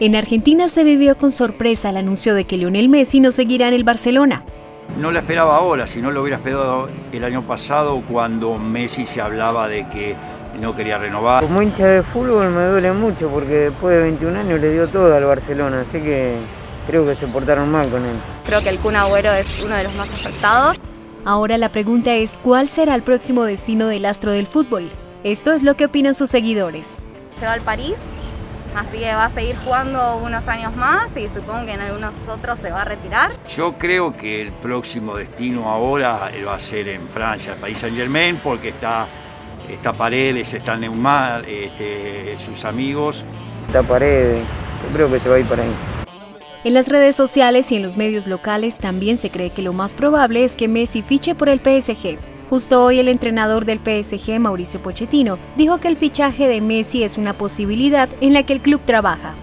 En Argentina se vivió con sorpresa el anuncio de que Lionel Messi no seguirá en el Barcelona. No la esperaba ahora, si no lo hubiera esperado el año pasado cuando Messi se hablaba de que no quería renovar. Como hincha de fútbol me duele mucho porque después de 21 años le dio todo al Barcelona, así que creo que se portaron mal con él. Creo que el Kun Agüero es uno de los más afectados. Ahora la pregunta es, ¿cuál será el próximo destino del astro del fútbol? Esto es lo que opinan sus seguidores. Se va al París, así que va a seguir jugando unos años más y supongo que en algunos otros se va a retirar. Yo creo que el próximo destino ahora va a ser en Francia, el País Saint Germain, porque está, está Paredes, está Neymar, este, sus amigos. Está Paredes, yo creo que se va a ir para ahí. En las redes sociales y en los medios locales también se cree que lo más probable es que Messi fiche por el PSG. Justo hoy el entrenador del PSG, Mauricio Pochettino, dijo que el fichaje de Messi es una posibilidad en la que el club trabaja.